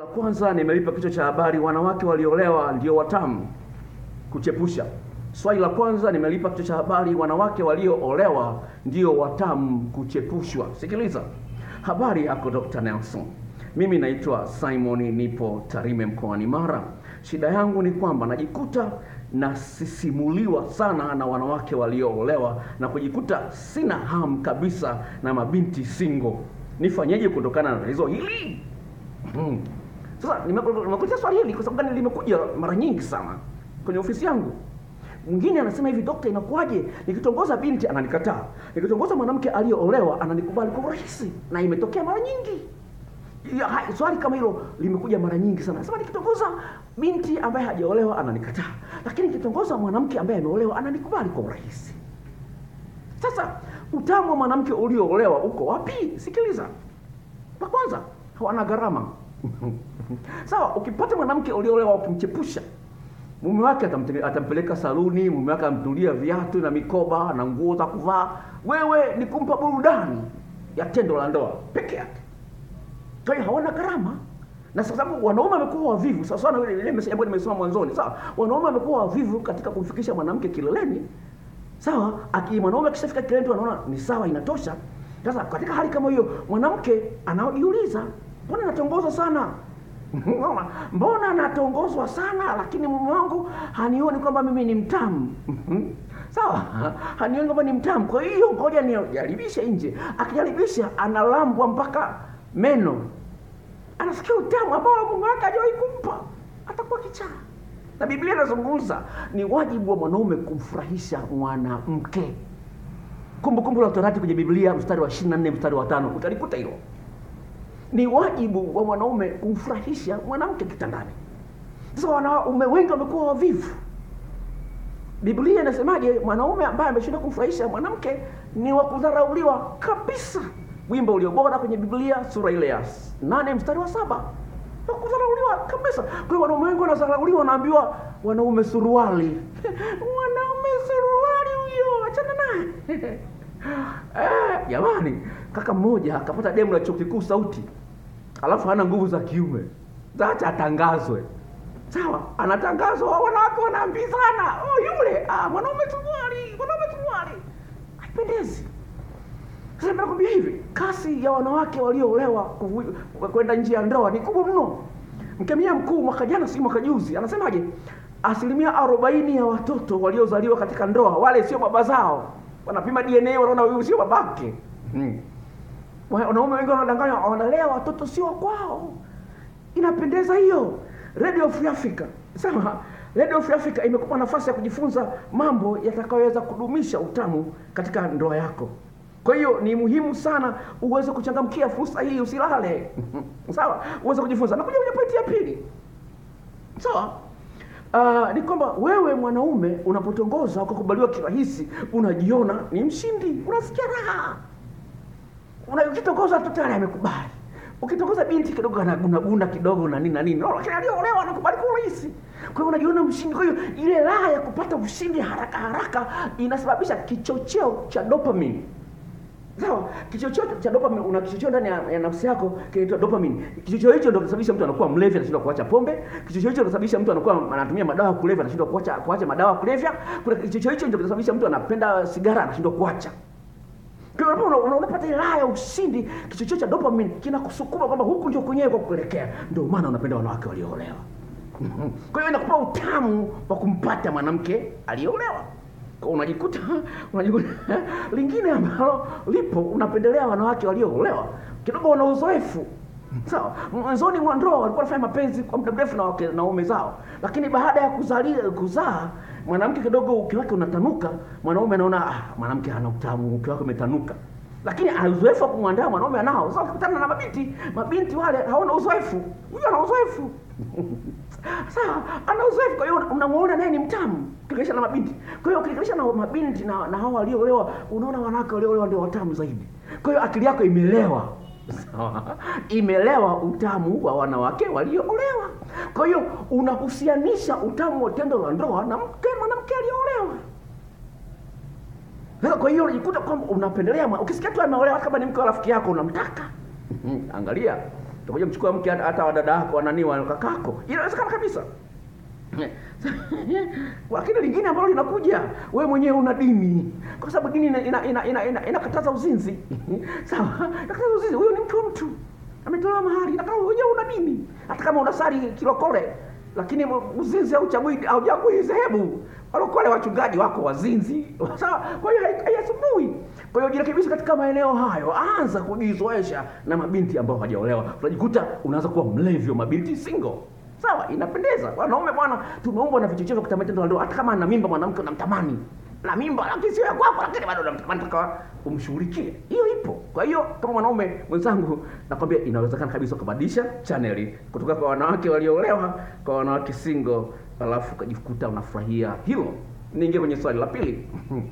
La kwanza nimelipa kichwa cha habari, wanawake waliolewa ndio watamu kuchepusha. Swali la kwanza nimelipa kichwa cha habari, wanawake walioolewa ndio watamu kuchepushwa. Sikiliza habari yako Dr. Nelson. Mimi naitwa Simon, nipo Tarime mkoani Mara. Shida yangu ni kwamba najikuta nasisimuliwa sana na wanawake walioolewa na kujikuta sina hamu kabisa na mabinti single. Nifanyeje kutokana na tatizo hili? Sasa nimekuja swali hili kwa sababu gani limekuja mara nyingi sana kwenye ofisi yangu. Mwingine anasema hivi, dokta, inakuwaje nikitongoza binti ananikataa, nikitongoza mwanamke aliyoolewa ananikubali kwa urahisi? Na imetokea mara nyingi. Ya, swali kama hilo limekuja mara nyingi sana. Nasema nikitongoza binti ambaye hajaolewa ananikataa, lakini nikitongoza mwanamke ambaye ameolewa ananikubali kwa urahisi. Sasa utamu wa mwanamke ulioolewa uko wapi? Sikiliza, la kwanza, hawana gharama sawa. Ukipata mwanamke uliolewa ukimchepusha mume wake atampeleka saluni, mume wake amtulia viatu na mikoba na nguo za kuvaa. Wewe ni kumpa burudani ya tendo la ndoa peke yake. Kwa hiyo hawana karama na kwa sababu wanaume wamekuwa wavivu sasa sawa, ile ambayo nimesoma mwanzoni, sawa. Wanaume wamekuwa wavivu katika kumfikisha mwanamke kileleni, sawa. Aki mwanaume akishafika kileleni, anaona ni sawa, inatosha. Sasa katika hali kama hiyo, mwanamke anajiuliza, mbona natongozwa sana? Mbona natongozwa sana lakini mume wangu hanioni kwamba mimi ni mtamu? Sawa? Hanioni kwamba ni mtamu. Kwa hiyo ngoja nijaribishe nje. Akijaribisha analambwa mpaka meno. Anasikia utamu ambao mume wake hajawahi kumpa. Atakuwa kichaa. Na biblia inazungumza ni wajibu wa mwanaume kumfurahisha mwanamke. Kumbukumbu la torati kwenye biblia mstari wa 24 mstari wa tano. Utalikuta hilo ni wajibu wa mwanaume kumfurahisha mwanamke kitandani. Sasa wanaume wengi wamekuwa wavivu. Biblia inasemaje? Mwanaume ambaye ameshindwa kumfurahisha mwanamke ni wa kudharauliwa kabisa. Wimbo uliobora kwenye Biblia sura ile ya nane mstari wa saba wa kudharauliwa kabisa. Kwa hiyo wanaume wengi wanadharauliwa, wanaambiwa wanaume suruali mwanaume suruali huyo, achana naye eh, jamani. Kaka mmoja akapata demu la chuo kikuu Sauti, alafu hana nguvu za kiume, acha atangazwe. Sawa, anatangazwa, wanawake wanaambizana, oh, yule ah, mwanaume suruali, mwanaume suruali, haipendezi. Sasa nakwambia hivi, kasi ya wanawake walioolewa kwenda nje ya ndoa ni kubwa mno. Mkemia mkuu mwaka jana, si mwaka juzi, anasemaje? Asilimia arobaini ya watoto waliozaliwa katika ndoa wale sio baba zao, wanapima DNA, wanaona huyu sio babake. Hmm. Wanaume wengi wanadanganywa, wanalea watoto sio kwao. Inapendeza hiyo. Radio Free Africa sema, Radio Free Africa imekupa nafasi ya kujifunza mambo yatakayoweza kudumisha utamu katika ndoa yako. Kwa hiyo ni muhimu sana uweze kuchangamkia fursa hii, usilale sawa, uweze kujifunza. Nakuja kwenye pointi ya pili, sawa. Uh, ni kwamba wewe mwanaume unapotongoza ukakubaliwa kirahisi, unajiona ni mshindi, unasikia raha ukitongoza mtoto tayari amekubali. Ukitongoza binti kidogo anagunaguna kidogo na nini na nini, lakini aliyoolewa anakubali kwa urahisi. Kwa hiyo unajiona mshindi. Kwa hiyo ile raha ya kupata ushindi haraka haraka inasababisha kichocheo cha dopamine. Sawa, kichocheo cha dopamine, una kichocheo ndani ya, ya nafsi yako kinaitwa dopamine. Kichocheo hicho ndio kinasababisha mtu anakuwa mlevi, anashindwa kuacha pombe. Kichocheo hicho kinasababisha mtu anakuwa anatumia madawa ya kulevya, anashindwa kuacha kuacha madawa ya kulevya. Kuna kichocheo hicho ndio kinasababisha mtu anapenda sigara, anashindwa kuacha unapata ile raha ya ushindi. Kichocheo cha dopamine kinakusukuma kwamba huku ndio kwenyewe kwa kuelekea. Ndio maana unapenda wanawake walioolewa. Kwa hiyo inakupa utamu wa kumpata mwanamke aliyeolewa. Unajikuta unajikuta lingine ambalo lipo, unapendelea wanawake walioolewa kidogo, wana uzoefu sawa. Mwanzoni mwa ndoa walikuwa wanafanya mapenzi kwa muda mrefu na wake na waume zao, lakini baada ya kuzalia kuzaa mwanamke kidogo uke wake unatanuka, mwanaume anaona ah, mwanamke ana utamu, uke wake umetanuka, lakini uzoefu wa kumwandaa mwanaume anao. Sasa ukikutana na mabinti, mabinti wale hawana uzoefu, huyo ana uzoefu sawa, ana uzoefu. Kwa hiyo unamuona naye ni mtamu ukilinganisha na mabinti. Kwa hiyo ukilinganisha na mabinti na, na hao walioolewa, unaona wanawake walioolewa ndio watamu zaidi. Kwa hiyo akili yako imelewa imelewa utamu wa wanawake walioolewa. Kwa hiyo unahusianisha utamu wa tendo la ndoa na mke mwanamke aliyeolewa. Kwa hiyo unajikuta kwamba unapendelea, ukisikia tu ameolewa, kama ni mke wa rafiki yako unamtaka. Angalia utakuja mchukua mke hata wa dada yako wa wa kakako, inawezekana kabisa. Lakini lingine ambalo linakuja, wewe mwenyewe una dini, kwa sababu dini inakataza ina, ina, ina, ina uzinzi sawa, inakataza uzinzi. Huyo ni mtu wa mtu ametolewa mahali, na kama wewe una dini, hata kama unasali kilokole, lakini uzinzi au chagui au jagui zehebu walokole wachungaji wako wazinzi, sawa. Kwa hiyo haisumbui. Kwa hiyo jirekebisha katika maeneo hayo, anza kujizoesha na mabinti ambao hawajaolewa. Unajikuta unaanza kuwa mlevi wa mabinti single. Inapendeza. Wanaume bwana, tumeumbwa na vichocheo kutamani tendo la ndoa. Hata kama ana mimba mwanamke unamtamani. Na mimba lakini sio ya kwako, lakini bado unamtamani taka umshughulikie. Hiyo ipo. Kwa hiyo kama mwanaume mwenzangu, nakwambia inawezekana kabisa kubadilisha chaneli kutoka kwa wanawake walioolewa kwa wanawake single, alafu ukajikuta unafurahia hilo. Niingie kwenye swali la pili.